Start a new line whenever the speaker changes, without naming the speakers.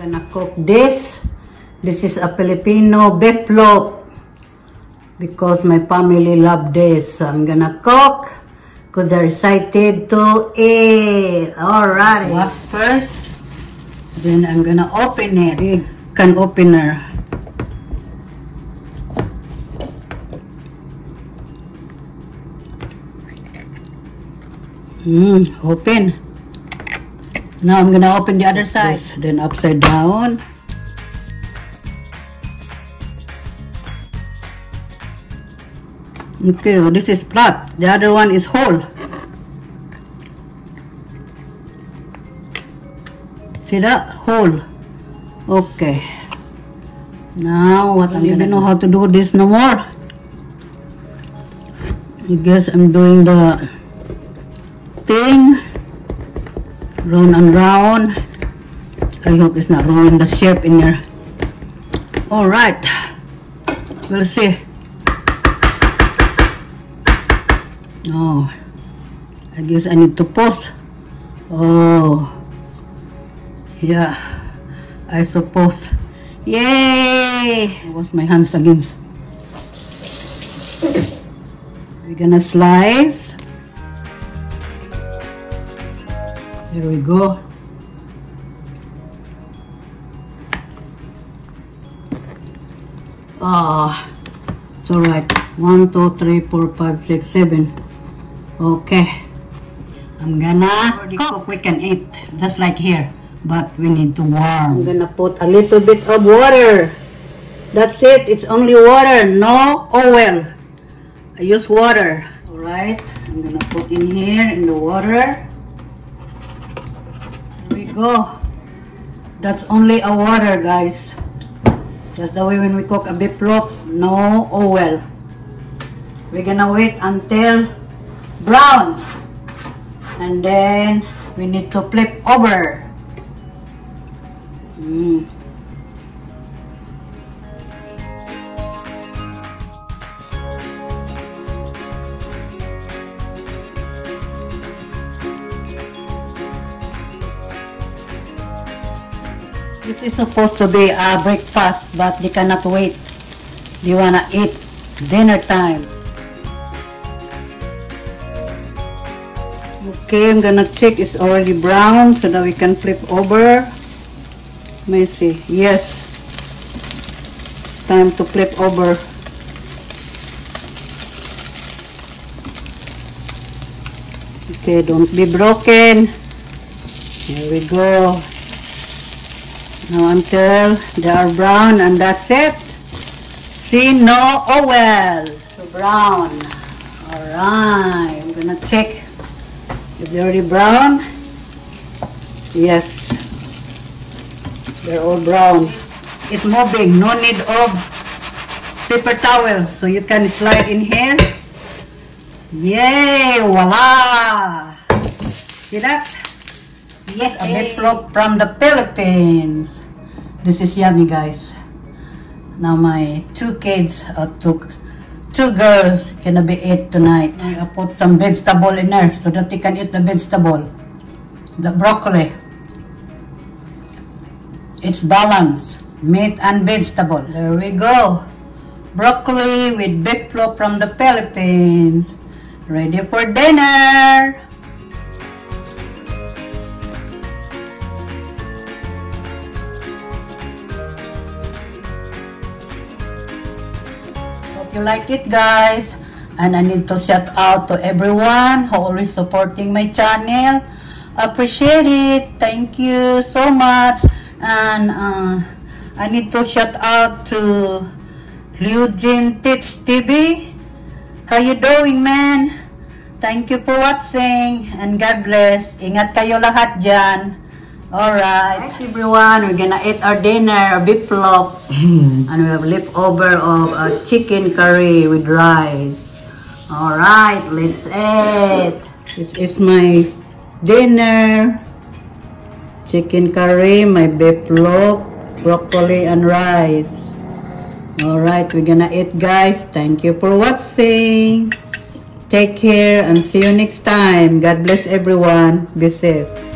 gonna cook this. This is a Filipino beef loaf because my family love this. So I'm gonna cook because they're excited to eat. Alright. Wash first. Then I'm gonna open it. Big can opener. Hmm, open. Now I'm gonna open the other side. Then upside down. Okay, well, this is flat. The other one is whole. See that? Whole. Okay. Now, what I don't know how to do this no more. I guess I'm doing the thing. Round and round. I hope it's not ruining the shape in here. Alright. We'll see. Oh, I guess I need to pause. Oh, yeah, I suppose. Yay! Wash my hands again. We're gonna slice. There we go. Ah, it's alright. One, two, three, four, five, six, seven. Okay. I'm gonna cook. We can eat just like here, but we need to warm. I'm gonna put a little bit of water. That's it. It's only water, no oil. I use water. Alright. I'm gonna put in here in the water. Go. That's only a water, guys. Just the way when we cook a beef loaf, no oil. We're gonna wait until brown. And then we need to flip over. Mm. This is supposed to be a breakfast, but they cannot wait. They wanna eat dinner time. Okay, I'm gonna check it's already brown so that we can flip over. Let me see. Yes. Time to flip over. Okay, don't be broken. Here we go. Now until they are brown and that's it. See, no oil. So brown. Alright, I'm gonna check if they're already brown. Yes. They're all brown. It's moving. No need of paper towel. So you can slide in here. Yay! Voila! See that? Yes, a big flock from the Philippines. This is yummy, guys. Now my two kids, uh, two, two girls, gonna be eat tonight. I put some vegetable in there so that they can eat the vegetable. The broccoli. It's balanced. Meat and vegetable. There we go. Broccoli with beef flow from the Philippines. Ready for dinner. Hope you like it guys. And I need to shout out to everyone who always supporting my channel. Appreciate it. Thank you so much. And uh, I need to shout out to Eugene Tits TV. How you doing, man? Thank you for watching. And God bless. Ingat kayo lahat dyan. Alright. Right, everyone. We're gonna eat our dinner, a beef loaf. and we have leftover of a chicken curry with rice. Alright, let's eat. This is my dinner. Chicken curry, my beef loaf, broccoli, and rice. Alright, we're gonna eat guys. Thank you for watching. Take care and see you next time. God bless everyone. Be safe.